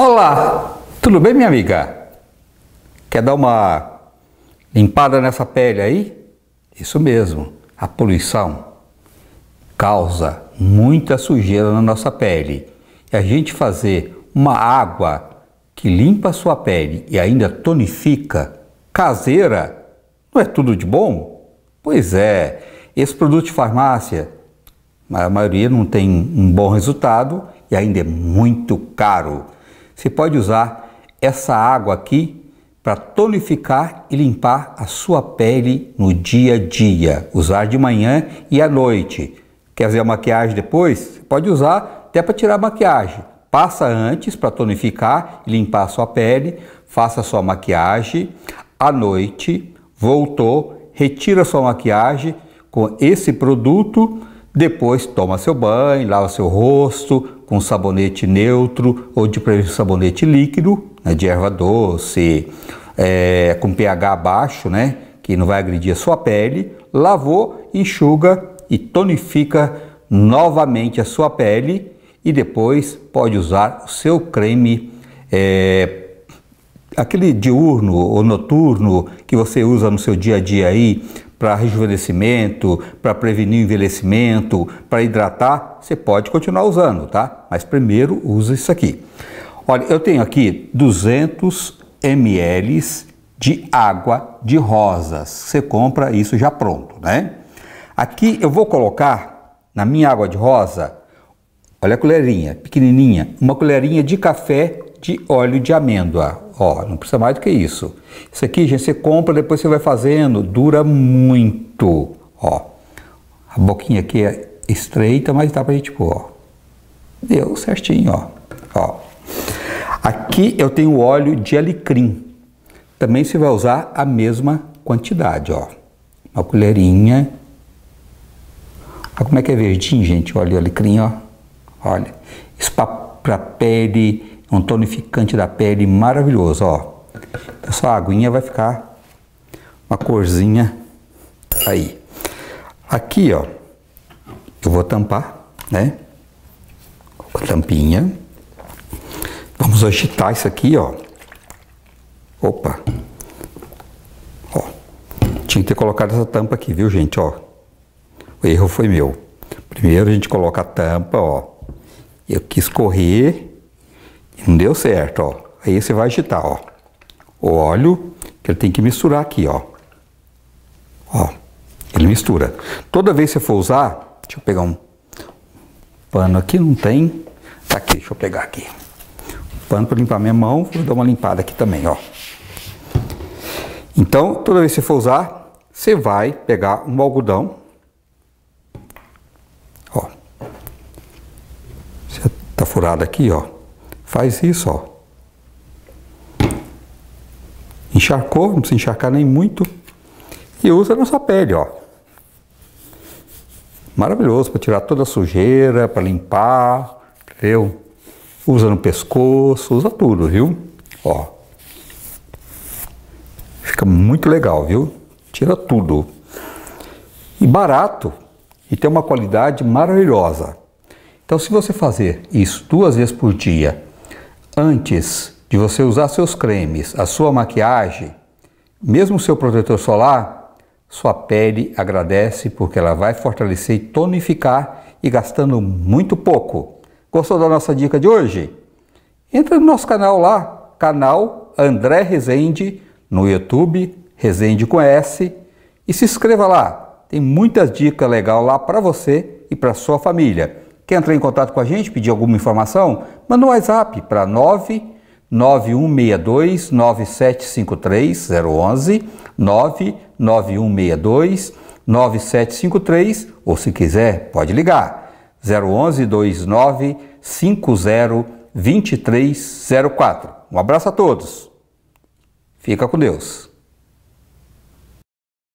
Olá, tudo bem, minha amiga? Quer dar uma limpada nessa pele aí? Isso mesmo, a poluição causa muita sujeira na nossa pele. E a gente fazer uma água que limpa a sua pele e ainda tonifica, caseira, não é tudo de bom? Pois é, esse produto de farmácia, a maioria não tem um bom resultado e ainda é muito caro. Você pode usar essa água aqui para tonificar e limpar a sua pele no dia a dia. Usar de manhã e à noite. Quer fazer a maquiagem depois? Pode usar até para tirar a maquiagem. Passa antes para tonificar e limpar a sua pele. Faça a sua maquiagem. À noite, voltou, retira a sua maquiagem com esse produto depois toma seu banho, lava seu rosto com sabonete neutro ou de preferência sabonete líquido, né, de erva doce, é, com pH baixo, né, que não vai agredir a sua pele. Lavou, enxuga e tonifica novamente a sua pele e depois pode usar o seu creme é, aquele diurno ou noturno que você usa no seu dia a dia aí para rejuvenescimento, para prevenir o envelhecimento, para hidratar, você pode continuar usando, tá? Mas primeiro usa isso aqui. Olha, eu tenho aqui 200 ml de água de rosas. Você compra isso já pronto, né? Aqui eu vou colocar na minha água de rosa, olha a colherinha, pequenininha, uma colherinha de café de óleo de amêndoa. Ó, não precisa mais do que isso. Isso aqui, gente, você compra, depois você vai fazendo, dura muito. Ó, a boquinha aqui é estreita, mas dá pra gente pôr, ó. Deu certinho, ó. ó. Aqui eu tenho óleo de alecrim. Também você vai usar a mesma quantidade, ó. Uma colherinha. Olha como é que é verdinho, gente, óleo de alecrim, ó. Olha, isso para pele, um tonificante da pele maravilhoso, ó. Essa aguinha vai ficar uma corzinha aí. Aqui, ó, eu vou tampar, né? Com a tampinha. Vamos agitar isso aqui, ó. Opa. Ó. Tinha que ter colocado essa tampa aqui, viu, gente, ó. O erro foi meu. Primeiro a gente coloca a tampa, ó. Eu quis correr não deu certo, ó. Aí você vai agitar, ó. O óleo, que ele tem que misturar aqui, ó. Ó, ele mistura. Toda vez que você for usar, deixa eu pegar um pano aqui, não tem. Tá aqui, deixa eu pegar aqui. Pano para limpar minha mão, vou dar uma limpada aqui também, ó. Então, toda vez que você for usar, você vai pegar um algodão. Ó. Você tá furado aqui, ó. Faz isso, ó. Encharcou, não precisa encharcar nem muito. E usa na sua pele, ó. Maravilhoso para tirar toda a sujeira, para limpar, entendeu? Usa no pescoço, usa tudo, viu? Ó. Fica muito legal, viu? Tira tudo. E barato. E tem uma qualidade maravilhosa. Então, se você fazer isso duas vezes por dia, Antes de você usar seus cremes, a sua maquiagem, mesmo o seu protetor solar, sua pele agradece porque ela vai fortalecer e tonificar e gastando muito pouco. Gostou da nossa dica de hoje? Entra no nosso canal lá, canal André Rezende, no YouTube, Rezende com S, e se inscreva lá. Tem muitas dicas legais lá para você e para sua família. Quer entrar em contato com a gente, pedir alguma informação? Manda um WhatsApp para 99162 9753 011 99162 9753 ou se quiser, pode ligar 011 29 50 2304. Um abraço a todos. Fica com Deus.